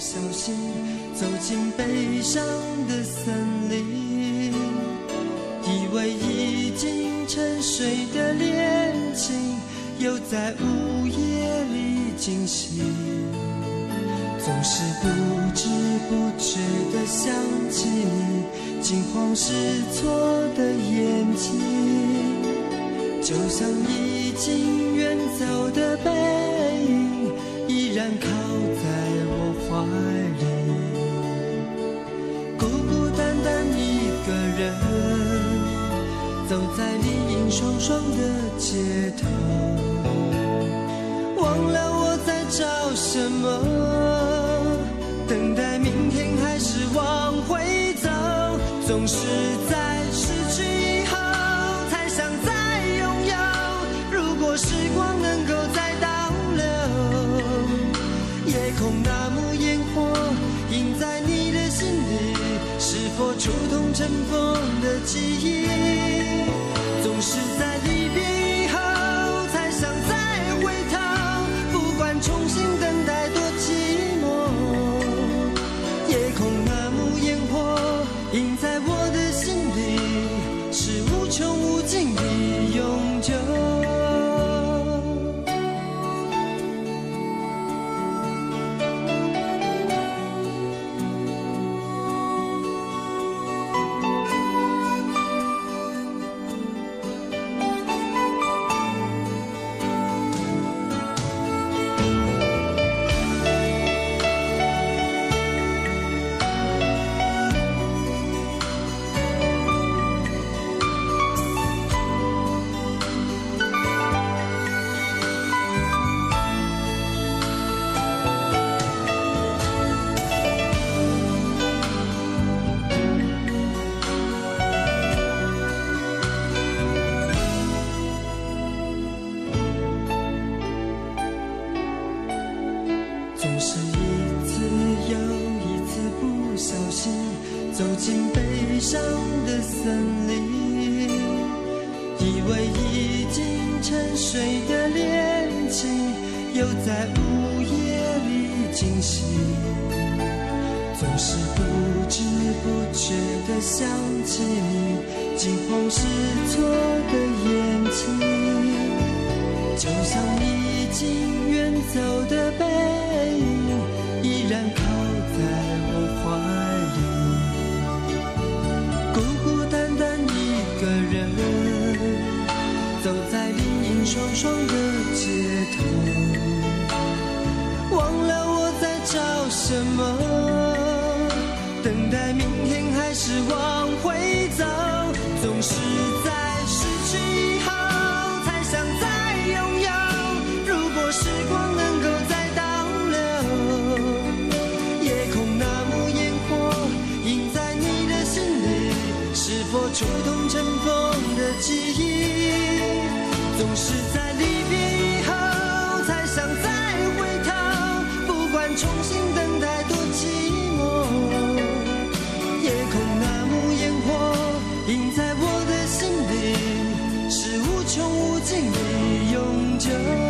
小心走进悲伤的森林，以为已经沉睡的恋情又在午夜里惊醒，总是不知不觉地想起你惊慌失措的眼睛，就像已经远走的背走在林荫双双的街头，忘了我在找什么，等待明天还是往回走，总是在失去以后才想再拥有。如果时光能够再倒流，夜空那幕烟火映在你的心里，是否触痛尘封的记忆？在午夜里惊醒，总是不知不觉地想起你惊慌失措的眼睛。什么，等待明天还是往回走，总是在失去以后才想再拥有。如果时光能够再倒流，夜空那幕烟火映在你的心里，是否触动就